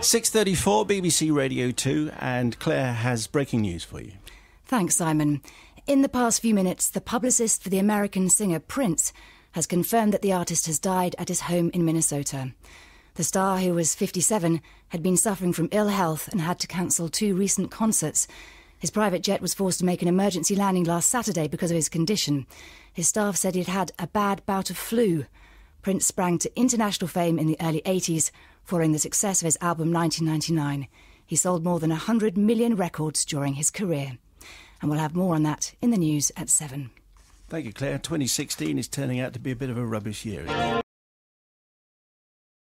6.34 BBC Radio 2 and Claire has breaking news for you. Thanks, Simon. In the past few minutes, the publicist for the American singer Prince has confirmed that the artist has died at his home in Minnesota. The star, who was 57, had been suffering from ill health and had to cancel two recent concerts. His private jet was forced to make an emergency landing last Saturday because of his condition. His staff said he'd had a bad bout of flu. Prince sprang to international fame in the early 80s following the success of his album 1999. He sold more than 100 million records during his career. And we'll have more on that in the news at 7. Thank you, Claire. 2016 is turning out to be a bit of a rubbish year.